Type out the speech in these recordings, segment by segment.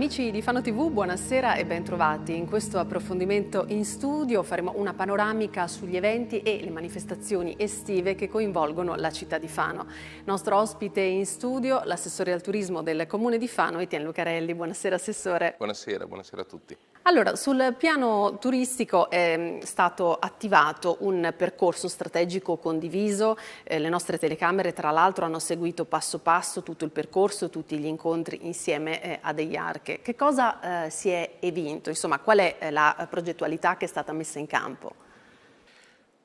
Amici di Fano TV, buonasera e bentrovati. In questo approfondimento in studio faremo una panoramica sugli eventi e le manifestazioni estive che coinvolgono la città di Fano. Nostro ospite in studio, l'assessore al turismo del comune di Fano, Etienne Lucarelli. Buonasera Assessore. Buonasera, buonasera a tutti. Allora, sul piano turistico è stato attivato un percorso strategico condiviso, eh, le nostre telecamere tra l'altro hanno seguito passo passo tutto il percorso, tutti gli incontri insieme eh, a degli arche. Che cosa eh, si è evinto? Insomma, qual è eh, la progettualità che è stata messa in campo?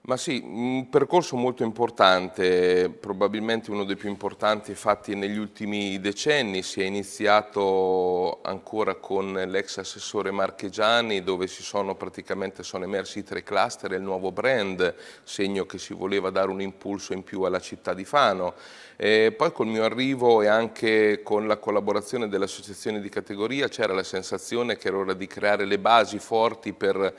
Ma sì, un percorso molto importante, probabilmente uno dei più importanti fatti negli ultimi decenni. Si è iniziato ancora con l'ex assessore Marchegiani dove si sono praticamente sono emersi i tre cluster e il nuovo brand, segno che si voleva dare un impulso in più alla città di Fano. E poi col mio arrivo e anche con la collaborazione delle associazioni di categoria c'era la sensazione che era ora di creare le basi forti per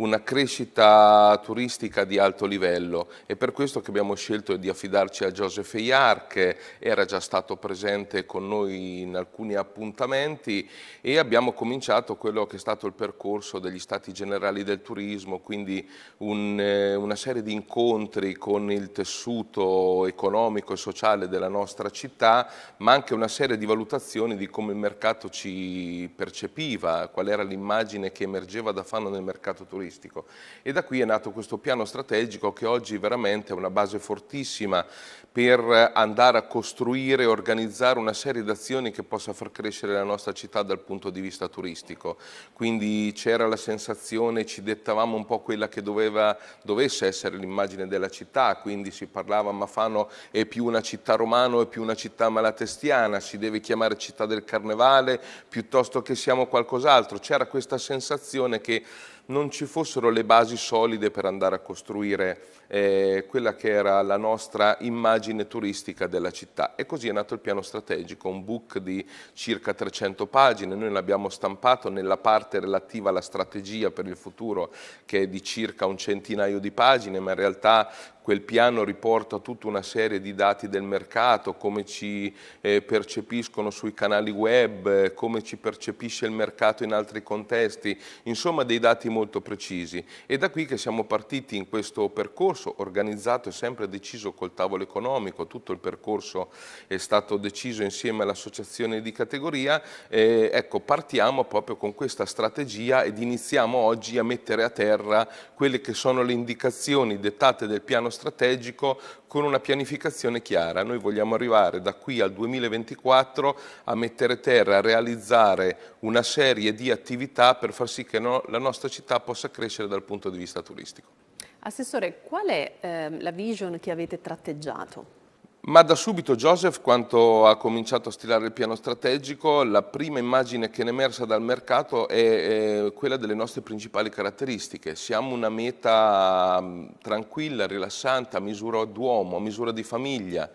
una crescita turistica di alto livello. E per questo che abbiamo scelto di affidarci a Joseph Eyar che era già stato presente con noi in alcuni appuntamenti e abbiamo cominciato quello che è stato il percorso degli Stati Generali del Turismo, quindi un, eh, una serie di incontri con il tessuto economico e sociale della nostra città, ma anche una serie di valutazioni di come il mercato ci percepiva, qual era l'immagine che emergeva da Fano nel mercato turistico turistico. E da qui è nato questo piano strategico che oggi veramente è una base fortissima per andare a costruire e organizzare una serie di azioni che possa far crescere la nostra città dal punto di vista turistico. Quindi c'era la sensazione, ci dettavamo un po' quella che doveva, dovesse essere l'immagine della città, quindi si parlava ma Fano è più una città romana, è più una città malatestiana, si deve chiamare città del carnevale piuttosto che siamo qualcos'altro. C'era questa sensazione che non ci fossero le basi solide per andare a costruire eh, quella che era la nostra immagine turistica della città. E così è nato il piano strategico, un book di circa 300 pagine, noi l'abbiamo stampato nella parte relativa alla strategia per il futuro che è di circa un centinaio di pagine, ma in realtà quel piano riporta tutta una serie di dati del mercato, come ci eh, percepiscono sui canali web, come ci percepisce il mercato in altri contesti, insomma dei dati molto precisi. E da qui che siamo partiti in questo percorso organizzato e sempre deciso col tavolo economico, tutto il percorso è stato deciso insieme all'associazione di categoria, eh, ecco partiamo proprio con questa strategia ed iniziamo oggi a mettere a terra quelle che sono le indicazioni dettate del piano strategico con una pianificazione chiara. Noi vogliamo arrivare da qui al 2024 a mettere terra, a realizzare una serie di attività per far sì che no, la nostra città possa crescere dal punto di vista turistico. Assessore, qual è eh, la vision che avete tratteggiato? Ma da subito Joseph, quando ha cominciato a stilare il piano strategico, la prima immagine che è emersa dal mercato è, è quella delle nostre principali caratteristiche. Siamo una meta tranquilla, rilassante, a misura d'uomo, a misura di famiglia.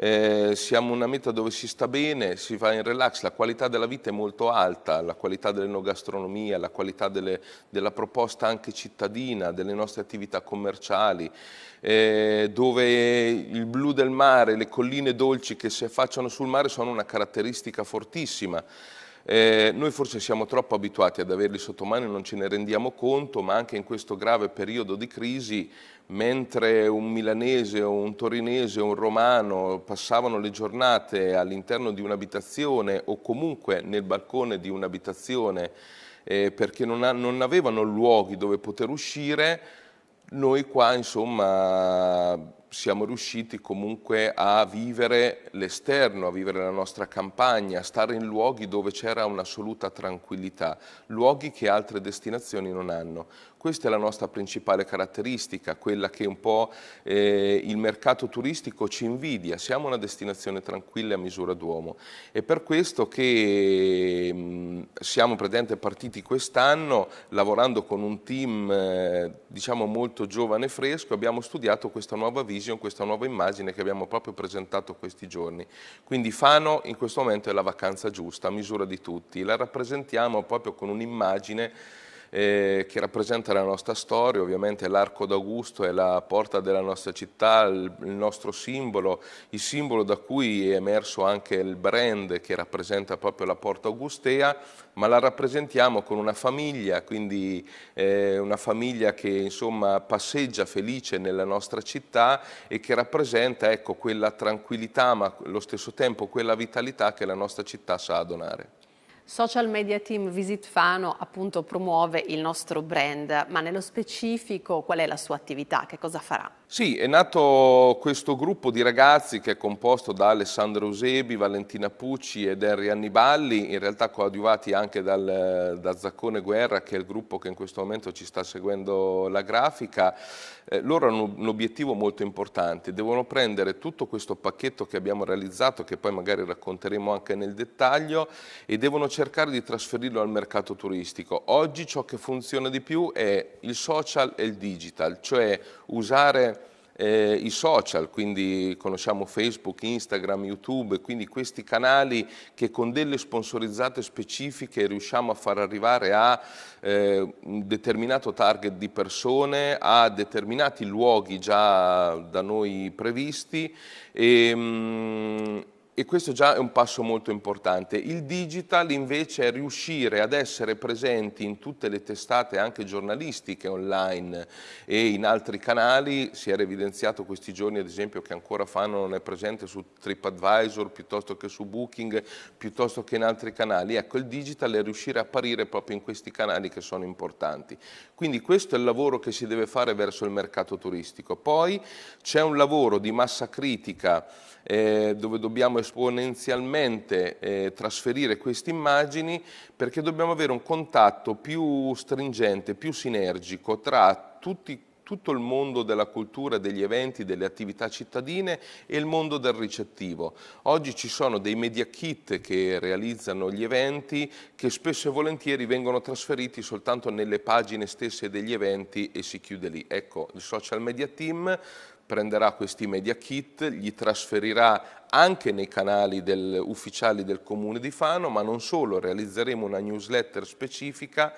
Eh, siamo una meta dove si sta bene, si va in relax, la qualità della vita è molto alta, la qualità dell'enogastronomia, la qualità delle, della proposta anche cittadina, delle nostre attività commerciali eh, dove il blu del mare, le colline dolci che si affacciano sul mare sono una caratteristica fortissima. Eh, noi forse siamo troppo abituati ad averli sotto mano e non ce ne rendiamo conto, ma anche in questo grave periodo di crisi, mentre un milanese o un torinese o un romano passavano le giornate all'interno di un'abitazione o comunque nel balcone di un'abitazione eh, perché non, ha, non avevano luoghi dove poter uscire, noi qua insomma siamo riusciti comunque a vivere l'esterno, a vivere la nostra campagna, a stare in luoghi dove c'era un'assoluta tranquillità, luoghi che altre destinazioni non hanno. Questa è la nostra principale caratteristica, quella che un po' eh, il mercato turistico ci invidia. Siamo una destinazione tranquilla a misura d'uomo. È per questo che mh, mm, siamo praticamente partiti quest'anno lavorando con un team eh, diciamo molto giovane e fresco. Abbiamo studiato questa nuova vision, questa nuova immagine che abbiamo proprio presentato questi giorni. Quindi Fano in questo momento è la vacanza giusta, a misura di tutti. La rappresentiamo proprio con un'immagine eh, che rappresenta la nostra storia, ovviamente l'Arco d'Augusto è la porta della nostra città, il, il nostro simbolo, il simbolo da cui è emerso anche il brand che rappresenta proprio la porta augustea, ma la rappresentiamo con una famiglia, quindi eh, una famiglia che insomma passeggia felice nella nostra città e che rappresenta ecco, quella tranquillità ma allo stesso tempo quella vitalità che la nostra città sa donare. Social Media Team Visit Fano appunto promuove il nostro brand, ma nello specifico qual è la sua attività, che cosa farà? Sì, è nato questo gruppo di ragazzi che è composto da Alessandro Usebi, Valentina Pucci ed Henry Anniballi, in realtà coadiuvati anche dal, da Zaccone Guerra, che è il gruppo che in questo momento ci sta seguendo la grafica. Eh, loro hanno un obiettivo molto importante, devono prendere tutto questo pacchetto che abbiamo realizzato, che poi magari racconteremo anche nel dettaglio, e devono cercare di trasferirlo al mercato turistico. Oggi ciò che funziona di più è il social e il digital, cioè usare eh, i social, quindi conosciamo Facebook, Instagram, YouTube, quindi questi canali che con delle sponsorizzate specifiche riusciamo a far arrivare a eh, un determinato target di persone, a determinati luoghi già da noi previsti. E, mh, mm, e questo già è un passo molto importante. Il digital invece è riuscire ad essere presenti in tutte le testate anche giornalistiche online e in altri canali, si era evidenziato questi giorni ad esempio che ancora Fano non è presente su TripAdvisor piuttosto che su Booking, piuttosto che in altri canali. Ecco, il digital è riuscire a apparire proprio in questi canali che sono importanti. Quindi questo è il lavoro che si deve fare verso il mercato turistico. Poi c'è un lavoro di massa critica eh, dove dobbiamo esponenzialmente eh, trasferire queste immagini perché dobbiamo avere un contatto più stringente, più sinergico tra tutti tutto il mondo della cultura, degli eventi, delle attività cittadine e il mondo del ricettivo. Oggi ci sono dei media kit che realizzano gli eventi che spesso e volentieri vengono trasferiti soltanto nelle pagine stesse degli eventi e si chiude lì. Ecco, il social media team prenderà questi media kit, li trasferirà anche nei canali del, ufficiali del Comune di Fano, ma non solo, realizzeremo una newsletter specifica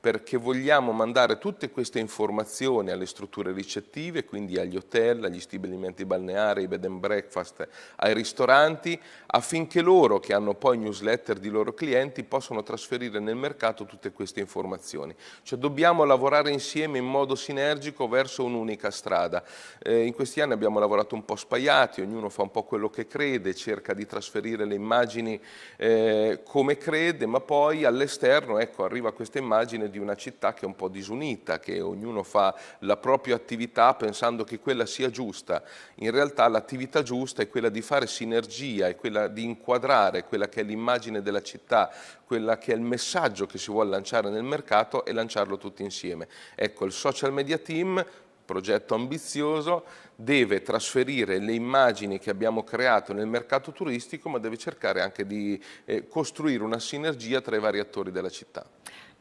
perché vogliamo mandare tutte queste informazioni alle strutture ricettive, quindi agli hotel, agli stabilimenti balneari, ai bed and breakfast, ai ristoranti, affinché loro, che hanno poi newsletter di loro clienti, possano trasferire nel mercato tutte queste informazioni. Cioè dobbiamo lavorare insieme in modo sinergico verso un'unica strada. Eh, in questi anni abbiamo lavorato un po' spaiati, ognuno fa un po' quello che crede, cerca di trasferire le immagini eh, come crede, ma poi all'esterno ecco, arriva questa immagine di una città che è un po' disunita, che ognuno fa la propria attività pensando che quella sia giusta. In realtà l'attività giusta è quella di fare sinergia, è quella di inquadrare quella che è l'immagine della città, quella che è il messaggio che si vuole lanciare nel mercato e lanciarlo tutti insieme. Ecco, il social media team progetto ambizioso, deve trasferire le immagini che abbiamo creato nel mercato turistico, ma deve cercare anche di eh, costruire una sinergia tra i vari attori della città.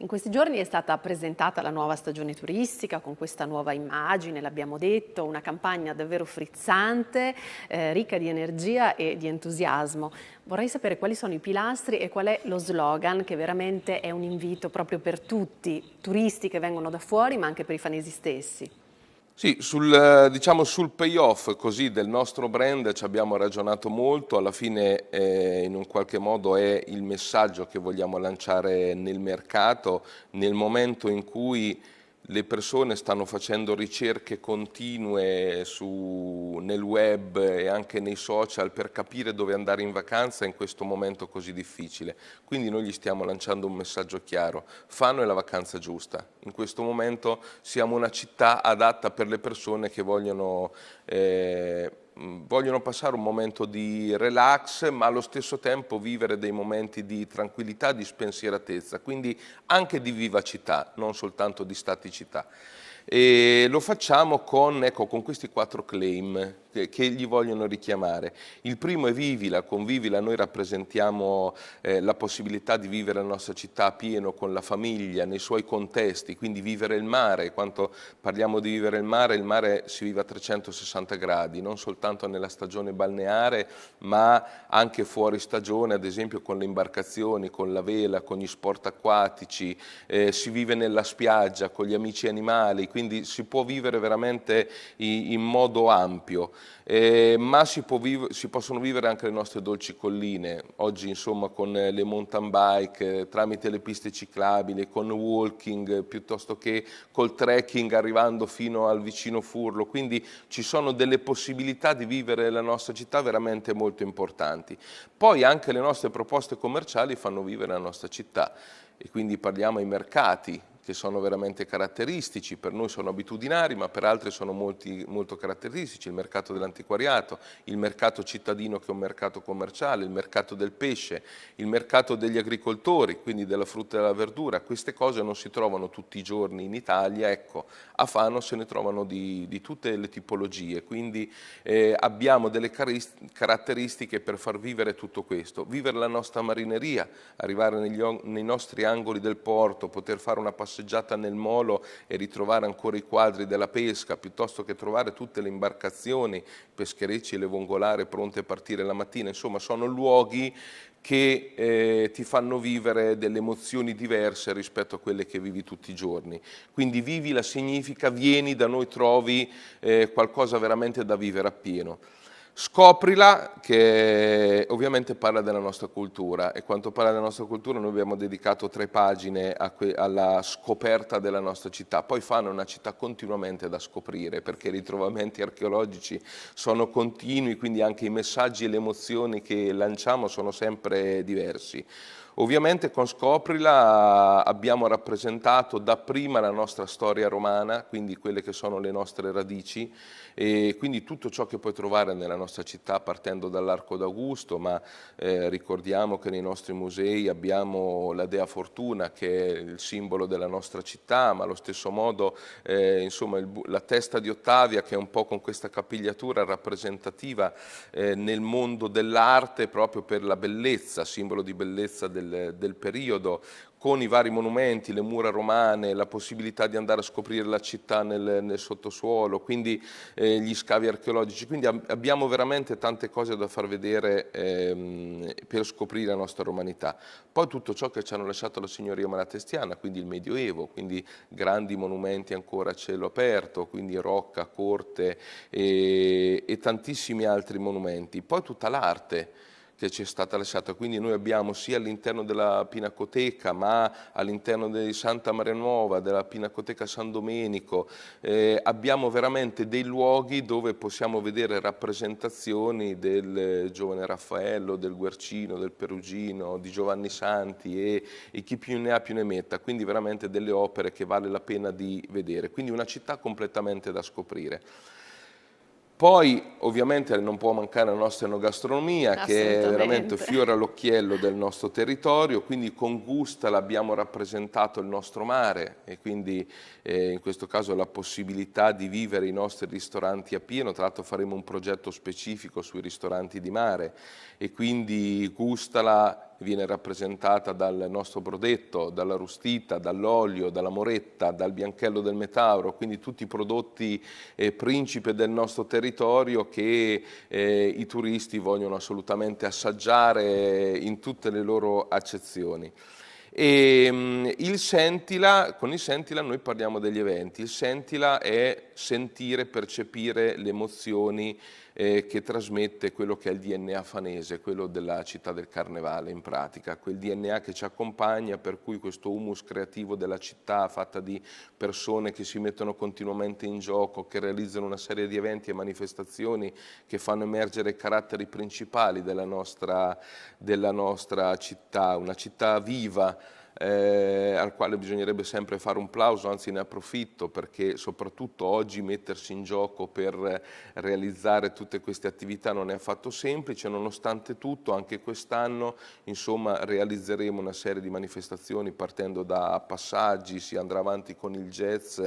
In questi giorni è stata presentata la nuova stagione turistica con questa nuova immagine, l'abbiamo detto, una campagna davvero frizzante, eh, ricca di energia e di entusiasmo. Vorrei sapere quali sono i pilastri e qual è lo slogan che veramente è un invito proprio per tutti, turisti che vengono da fuori ma anche per i fanesi stessi. Sì, sul, diciamo sul payoff così del nostro brand ci abbiamo ragionato molto, alla fine eh, in un qualche modo è il messaggio che vogliamo lanciare nel mercato. Nel momento in cui le persone stanno facendo ricerche continue su, nel web e anche nei social per capire dove andare in vacanza in questo momento così difficile. Quindi noi gli stiamo lanciando un messaggio chiaro. Fano è la vacanza giusta. In questo momento siamo una città adatta per le persone che vogliono eh, vogliono passare un momento di relax ma allo stesso tempo vivere dei momenti di tranquillità, di spensieratezza, quindi anche di vivacità, non soltanto di staticità. E lo facciamo con, ecco, con questi quattro claim che gli vogliono richiamare. Il primo è Vivila, con Vivila noi rappresentiamo eh, la possibilità di vivere la nostra città a pieno con la famiglia, nei suoi contesti, quindi vivere il mare, quando parliamo di vivere il mare, il mare si vive a 360 gradi, non soltanto nella stagione balneare, ma anche fuori stagione, ad esempio con le imbarcazioni, con la vela, con gli sport acquatici, eh, si vive nella spiaggia, con gli amici animali, quindi si può vivere veramente in, in modo ampio eh, ma si, si, possono vivere anche le nostre dolci colline, oggi insomma con le mountain bike, tramite le piste ciclabili, con walking, piuttosto che col trekking arrivando fino al vicino Furlo, quindi ci sono delle possibilità di vivere la nostra città veramente molto importanti. Poi anche le nostre proposte commerciali fanno vivere la nostra città. E quindi parliamo ai mercati, che sono veramente caratteristici, per noi sono abitudinari ma per altri sono molti, molto caratteristici, il mercato dell'antiquariato, il mercato cittadino che è un mercato commerciale, il mercato del pesce, il mercato degli agricoltori, quindi della frutta e della verdura, queste cose non si trovano tutti i giorni in Italia, ecco, a Fano se ne trovano di, di tutte le tipologie, quindi eh, abbiamo delle caratteristiche per far vivere tutto questo, vivere la nostra marineria, arrivare negli, nei nostri angoli del porto, poter fare una passeggiata passeggiata nel molo e ritrovare ancora i quadri della pesca, piuttosto che trovare tutte le imbarcazioni, pescherecci e le vongolare pronte a partire la mattina, insomma sono luoghi che eh, ti fanno vivere delle emozioni diverse rispetto a quelle che vivi tutti i giorni. Quindi vivi la significa vieni da noi trovi eh, qualcosa veramente da vivere appieno. Scoprila che ovviamente parla della nostra cultura e quanto parla della nostra cultura noi abbiamo dedicato tre pagine alla scoperta della nostra città. Poi fanno una città continuamente da scoprire perché i ritrovamenti archeologici sono continui, quindi anche i messaggi e le emozioni che lanciamo sono sempre diversi. Ovviamente con Scoprila abbiamo rappresentato dapprima la nostra storia romana, quindi quelle che sono le nostre radici, e quindi tutto ciò che puoi trovare nella nostra città partendo dall'Arco d'Augusto, ma eh, ricordiamo che nei nostri musei abbiamo la Dea Fortuna che è il simbolo della nostra città, ma allo stesso modo eh, insomma, il, la testa di Ottavia che è un po' con questa capigliatura rappresentativa eh, nel mondo dell'arte proprio per la bellezza, simbolo di bellezza del, del periodo, con i vari monumenti, le mura romane, la possibilità di andare a scoprire la città nel, nel sottosuolo, quindi eh, gli scavi archeologici. Quindi ab abbiamo veramente tante cose da far vedere ehm, per scoprire la nostra romanità. Poi tutto ciò che ci hanno lasciato la signoria malatestiana, quindi il Medioevo, quindi grandi monumenti ancora a cielo aperto, quindi Rocca, Corte e, e tantissimi altri monumenti. Poi tutta l'arte che ci è stata lasciata. Quindi noi abbiamo sia all'interno della Pinacoteca, ma all'interno di Santa Maria Nuova, della Pinacoteca San Domenico, eh, abbiamo veramente dei luoghi dove possiamo vedere rappresentazioni del giovane Raffaello, del Guercino, del Perugino, di Giovanni Santi e, e chi più ne ha più ne metta, quindi veramente delle opere che vale la pena di vedere. Quindi una città completamente da scoprire. Poi ovviamente non può mancare la nostra enogastronomia che è veramente fiore all'occhiello del nostro territorio, quindi con Gusta l'abbiamo rappresentato il nostro mare e quindi eh, in questo caso la possibilità di vivere i nostri ristoranti a pieno, tra l'altro faremo un progetto specifico sui ristoranti di mare e quindi Gustala viene rappresentata dal nostro brodetto, dalla rustita, dall'olio, dalla moretta, dal bianchello del metauro, quindi tutti i prodotti eh, principe del nostro territorio che eh, i turisti vogliono assolutamente assaggiare in tutte le loro accezioni. E, um, il Sentila, con il Sentila noi parliamo degli eventi, il Sentila è sentire, percepire le emozioni eh, che trasmette quello che è il DNA fanese, quello della città del Carnevale in pratica, quel DNA che ci accompagna per cui questo humus creativo della città fatta di persone che si mettono continuamente in gioco, che realizzano una serie di eventi e manifestazioni che fanno emergere i caratteri principali della nostra, della nostra città, una città viva, eh, al quale bisognerebbe sempre fare un plauso, anzi ne approfitto perché soprattutto oggi mettersi in gioco per realizzare tutte queste attività non è affatto semplice, nonostante tutto anche quest'anno insomma realizzeremo una serie di manifestazioni partendo da passaggi, si andrà avanti con il jazz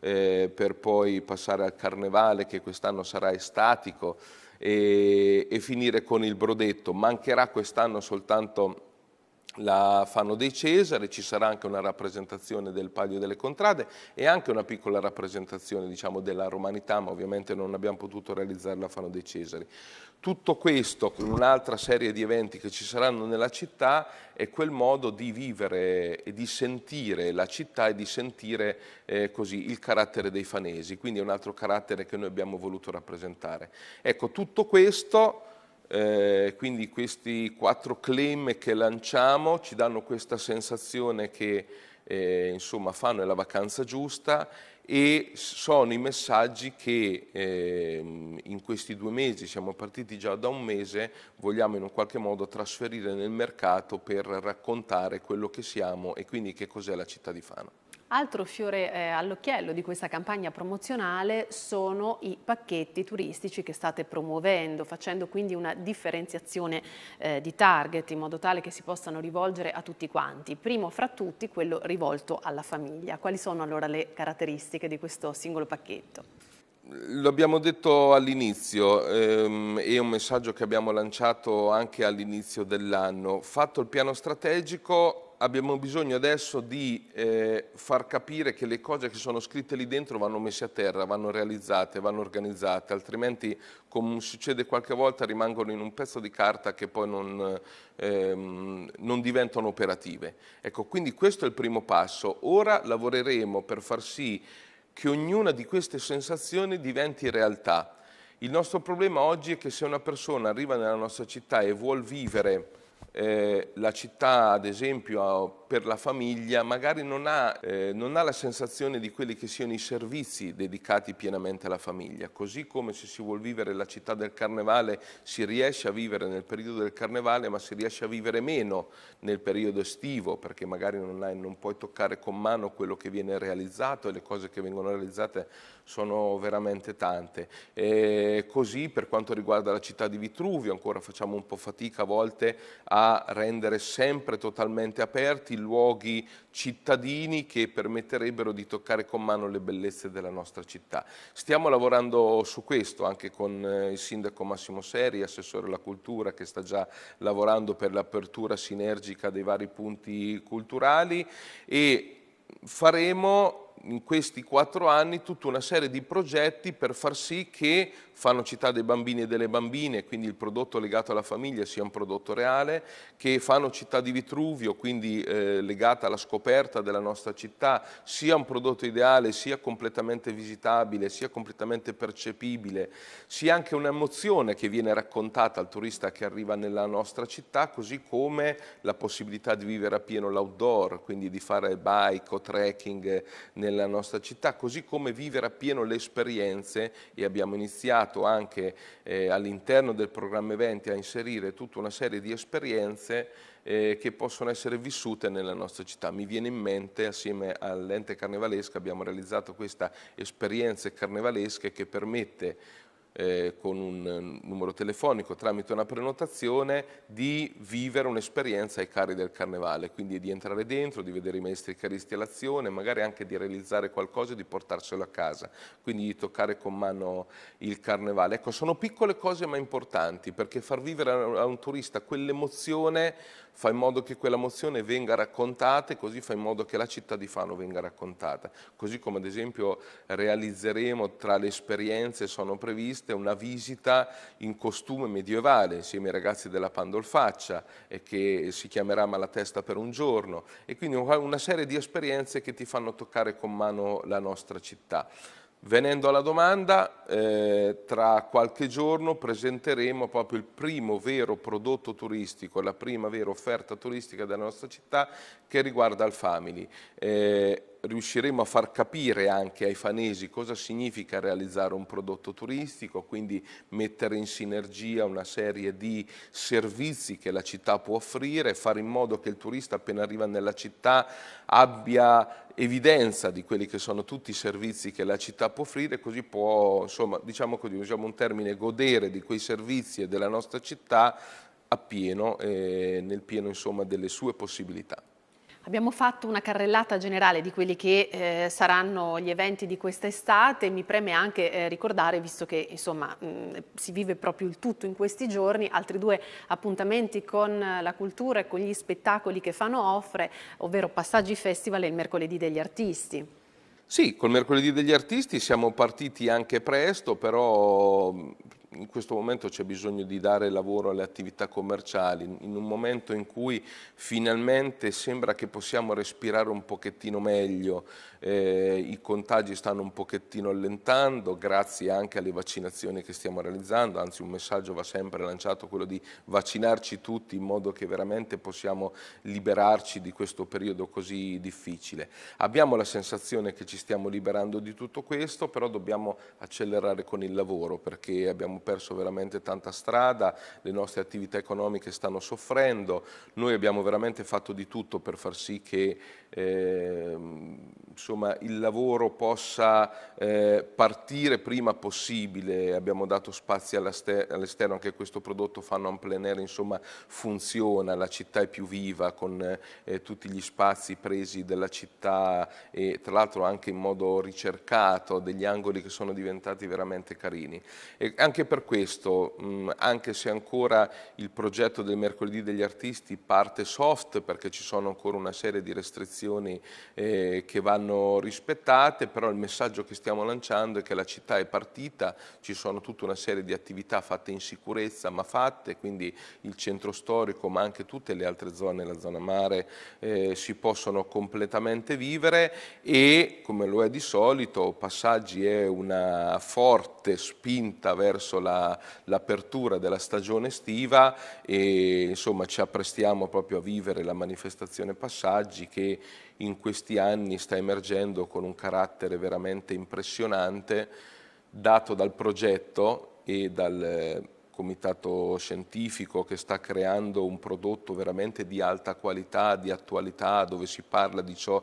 eh, per poi passare al carnevale che quest'anno sarà estatico e, e finire con il brodetto. Mancherà quest'anno soltanto la fanno dei Cesare, ci sarà anche una rappresentazione del Palio delle Contrade e anche una piccola rappresentazione diciamo, della romanità, ma ovviamente non abbiamo potuto realizzare la Fano dei Cesari. Tutto questo, con un'altra serie di eventi che ci saranno nella città, è quel modo di vivere e di sentire la città e di sentire eh, così il carattere dei fanesi, quindi è un altro carattere che noi abbiamo voluto rappresentare. Ecco, tutto questo eh, quindi questi quattro claim che lanciamo ci danno questa sensazione che eh, insomma fanno la vacanza giusta e sono i messaggi che eh, in questi due mesi, siamo partiti già da un mese, vogliamo in un qualche modo trasferire nel mercato per raccontare quello che siamo e quindi che cos'è la città di Fano. Altro fiore eh, all'occhiello di questa campagna promozionale sono i pacchetti turistici che state promuovendo, facendo quindi una differenziazione eh, di target in modo tale che si possano rivolgere a tutti quanti. Primo fra tutti quello rivolto alla famiglia. Quali sono allora le caratteristiche di questo singolo pacchetto? Lo abbiamo detto all'inizio, ehm, è un messaggio che abbiamo lanciato anche all'inizio dell'anno. Fatto il piano strategico, abbiamo bisogno adesso di eh, far capire che le cose che sono scritte lì dentro vanno messe a terra, vanno realizzate, vanno organizzate, altrimenti come succede qualche volta rimangono in un pezzo di carta che poi non, ehm, non diventano operative. Ecco, quindi questo è il primo passo. Ora lavoreremo per far sì che ognuna di queste sensazioni diventi realtà. Il nostro problema oggi è che se una persona arriva nella nostra città e vuol vivere eh, la città, ad esempio, per la famiglia magari non ha, eh, non ha, la sensazione di quelli che siano i servizi dedicati pienamente alla famiglia, così come se si vuol vivere la città del carnevale si riesce a vivere nel periodo del carnevale ma si riesce a vivere meno nel periodo estivo perché magari non, hai, non puoi toccare con mano quello che viene realizzato e le cose che vengono realizzate sono veramente tante. E così per quanto riguarda la città di Vitruvio ancora facciamo un po' fatica a volte a rendere sempre totalmente aperti luoghi cittadini che permetterebbero di toccare con mano le bellezze della nostra città. Stiamo lavorando su questo anche con eh, il sindaco Massimo Seri, assessore alla cultura, che sta già lavorando per l'apertura sinergica dei vari punti culturali e faremo in questi quattro anni tutta una serie di progetti per far sì che fanno città dei bambini e delle bambine, quindi il prodotto legato alla famiglia sia un prodotto reale, che fanno città di Vitruvio, quindi eh, legata alla scoperta della nostra città, sia un prodotto ideale, sia completamente visitabile, sia completamente percepibile, sia anche un'emozione che viene raccontata al turista che arriva nella nostra città, così come la possibilità di vivere a pieno l'outdoor, quindi di fare bike o trekking nella nostra città, così come vivere a pieno le esperienze e abbiamo iniziato iniziato anche eh, all'interno del programma eventi a inserire tutta una serie di esperienze eh, che possono essere vissute nella nostra città. Mi viene in mente, assieme all'ente carnevalesca, abbiamo realizzato questa esperienza carnevalesca che permette eh, con un eh, numero telefonico tramite una prenotazione di vivere un'esperienza ai cari del carnevale, quindi di entrare dentro, di vedere i maestri caristi all'azione, magari anche di realizzare qualcosa e di portarselo a casa, quindi di toccare con mano il carnevale. Ecco, sono piccole cose ma importanti perché far vivere a un turista quell'emozione fa in modo che quella emozione venga raccontata e così fa in modo che la città di Fano venga raccontata. Così come ad esempio realizzeremo tra le esperienze sono previste una visita in costume medievale insieme ai ragazzi della Pandolfaccia e che si chiamerà Malatesta per un giorno e quindi una serie di esperienze che ti fanno toccare con mano la nostra città. Venendo alla domanda, eh, tra qualche giorno presenteremo proprio il primo vero prodotto turistico, la prima vera offerta turistica della nostra città che riguarda il Family. Eh, riusciremo a far capire anche ai fanesi cosa significa realizzare un prodotto turistico, quindi mettere in sinergia una serie di servizi che la città può offrire, fare in modo che il turista appena arriva nella città abbia evidenza di quelli che sono tutti i servizi che la città può offrire, così può, insomma, diciamo così, usiamo un termine, godere di quei servizi e della nostra città appieno, eh, nel pieno insomma, delle sue possibilità. Abbiamo fatto una carrellata generale di quelli che eh, saranno gli eventi di quest'estate, mi preme anche eh, ricordare, visto che insomma, mh, si vive proprio il tutto in questi giorni, altri due appuntamenti con la cultura e con gli spettacoli che fanno offre, ovvero Passaggi Festival e il Mercoledì degli Artisti. Sì, col Mercoledì degli Artisti siamo partiti anche presto, però in questo momento c'è bisogno di dare lavoro alle attività commerciali, in un momento in cui finalmente sembra che possiamo respirare un pochettino meglio, eh, i contagi stanno un pochettino allentando, grazie anche alle vaccinazioni che stiamo realizzando, anzi un messaggio va sempre lanciato, quello di vaccinarci tutti in modo che veramente possiamo liberarci di questo periodo così difficile. Abbiamo la sensazione che ci stiamo liberando di tutto questo, però dobbiamo accelerare con il lavoro perché abbiamo perso veramente tanta strada, le nostre attività economiche stanno soffrendo, noi abbiamo veramente fatto di tutto per far sì che eh, insomma, il lavoro possa eh, partire prima possibile, abbiamo dato spazio all'esterno, anche questo prodotto fanno en plein air, insomma funziona, la città è più viva con eh, tutti gli spazi presi della città e tra l'altro anche in modo ricercato, degli angoli che sono diventati veramente carini. E anche per questo, mh, anche se ancora il progetto del mercoledì degli artisti parte soft perché ci sono ancora una serie di restrizioni eh, che vanno rispettate, però il messaggio che stiamo lanciando è che la città è partita, ci sono tutta una serie di attività fatte in sicurezza ma fatte, quindi il centro storico ma anche tutte le altre zone, la zona mare, eh, si possono completamente vivere e come lo è di solito Passaggi è una forte spinta verso l'apertura la, della stagione estiva e insomma ci apprestiamo proprio a vivere la manifestazione Passaggi che in questi anni sta emergendo con un carattere veramente impressionante dato dal progetto e dal comitato scientifico che sta creando un prodotto veramente di alta qualità, di attualità, dove si parla di ciò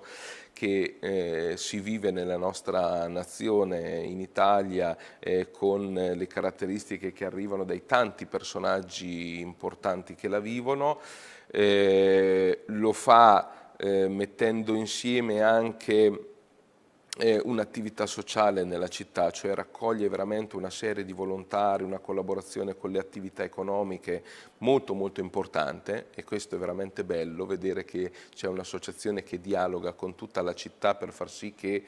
che eh, si vive nella nostra nazione, in Italia, eh, con le caratteristiche che arrivano dai tanti personaggi importanti che la vivono. Eh, lo fa eh, mettendo insieme anche un'attività sociale nella città, cioè raccoglie veramente una serie di volontari, una collaborazione con le attività economiche molto molto importante e questo è veramente bello, vedere che c'è un'associazione che dialoga con tutta la città per far sì che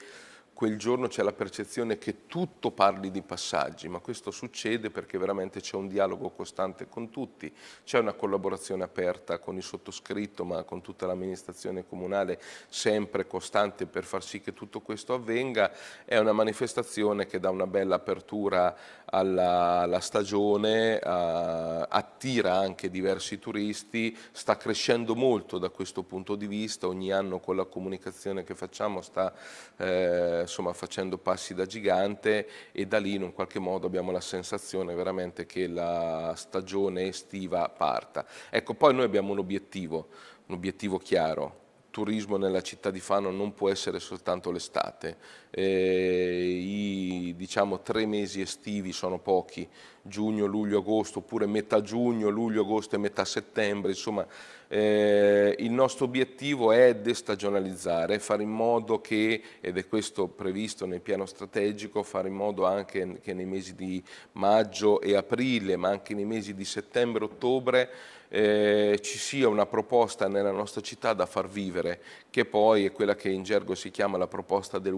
quel giorno c'è la percezione che tutto parli di passaggi, ma questo succede perché veramente c'è un dialogo costante con tutti, c'è una collaborazione aperta con il sottoscritto, ma con tutta l'amministrazione comunale sempre costante per far sì che tutto questo avvenga, è una manifestazione che dà una bella apertura alla, alla stagione, a, attira anche diversi turisti, sta crescendo molto da questo punto di vista, ogni anno con la comunicazione che facciamo sta eh, insomma, facendo passi da gigante e da lì in un qualche modo abbiamo la sensazione veramente che la stagione estiva parta. Ecco, poi noi abbiamo un obiettivo, un obiettivo chiaro, turismo nella città di Fano non può essere soltanto l'estate, eh, i diciamo, tre mesi estivi sono pochi, giugno, luglio, agosto, oppure metà giugno, luglio, agosto e metà settembre, insomma eh, il nostro obiettivo è destagionalizzare, fare in modo che, ed è questo previsto nel piano strategico, fare in modo anche che nei mesi di maggio e aprile, ma anche nei mesi di settembre ottobre, eh, ci sia una proposta nella nostra città da far vivere, che poi è quella che in gergo si chiama la proposta del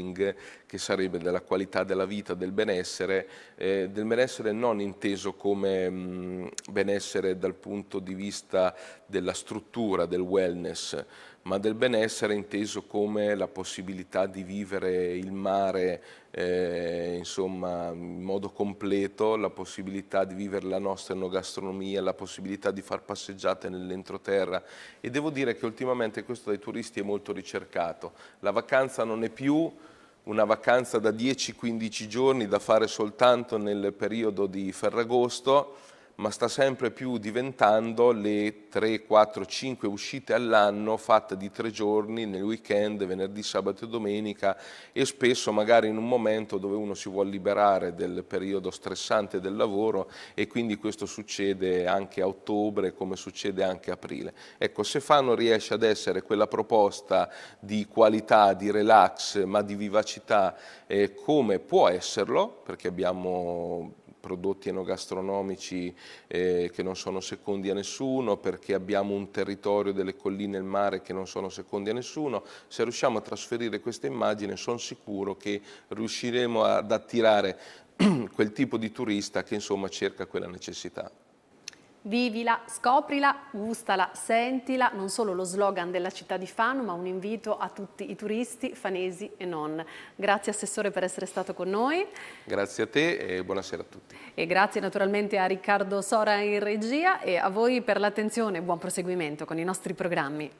well-being, che sarebbe della qualità della vita, del benessere, eh, del benessere non inteso come mh, benessere dal punto di vista della struttura, del wellness, ma del benessere inteso come la possibilità di vivere il mare eh, insomma, in modo completo la possibilità di vivere la nostra enogastronomia, la possibilità di far passeggiate nell'entroterra e devo dire che ultimamente questo dai turisti è molto ricercato. La vacanza non è più una vacanza da 10-15 giorni da fare soltanto nel periodo di Ferragosto, ma sta sempre più diventando le 3, 4, 5 uscite all'anno fatte di tre giorni nel weekend, venerdì, sabato e domenica e spesso magari in un momento dove uno si vuole liberare del periodo stressante del lavoro e quindi questo succede anche a ottobre come succede anche a aprile. Ecco, se Fano riesce ad essere quella proposta di qualità, di relax ma di vivacità eh, come può esserlo, perché abbiamo prodotti enogastronomici eh, che non sono secondi a nessuno, perché abbiamo un territorio delle colline e il mare che non sono secondi a nessuno. Se riusciamo a trasferire questa immagine sono sicuro che riusciremo ad attirare quel tipo di turista che insomma cerca quella necessità. Vivila, scoprila, gustala, sentila, non solo lo slogan della città di Fano, ma un invito a tutti i turisti, fanesi e non. Grazie Assessore per essere stato con noi. Grazie a te e buonasera a tutti. E grazie naturalmente a Riccardo Sora in regia e a voi per l'attenzione. Buon proseguimento con i nostri programmi.